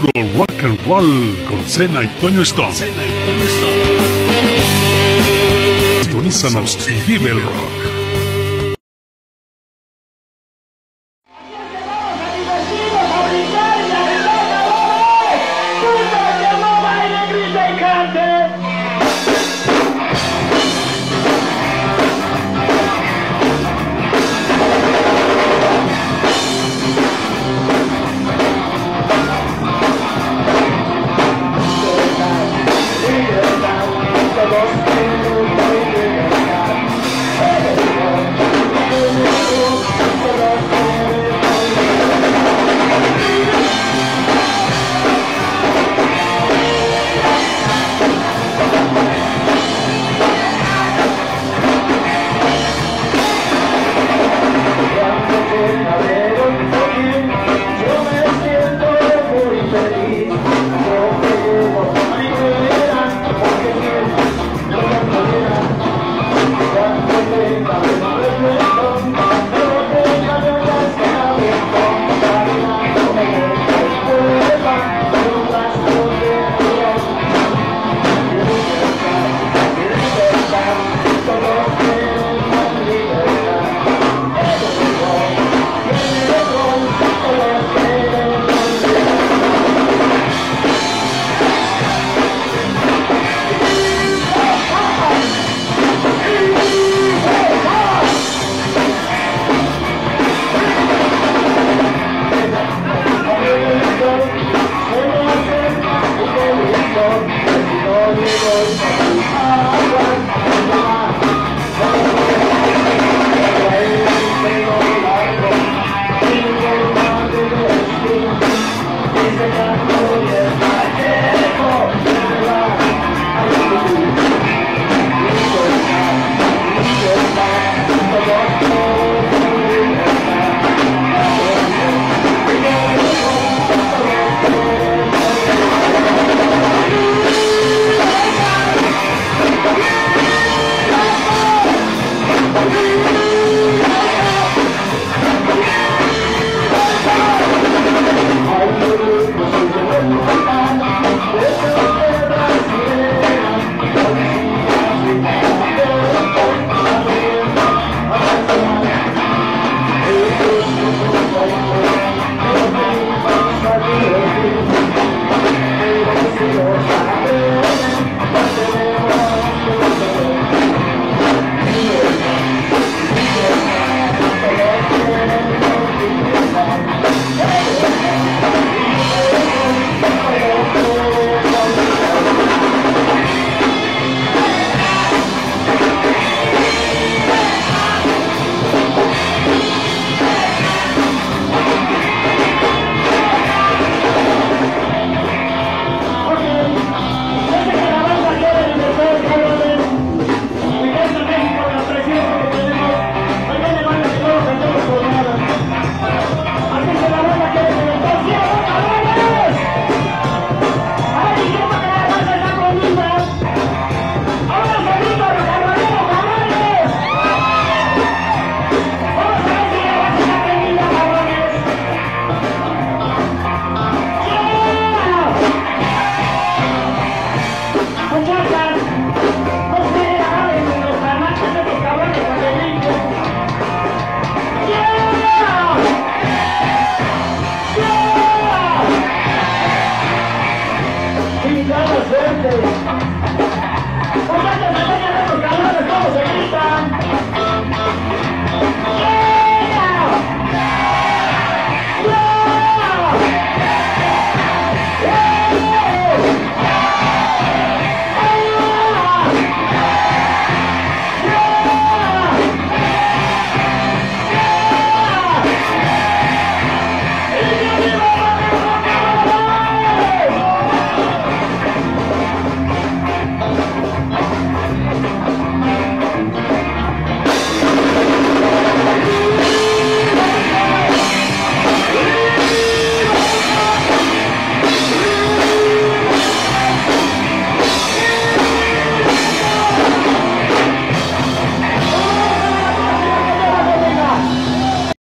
puro rock and roll con Cena y Toño Stone. Sintonízanos y vive el rock. Sunday.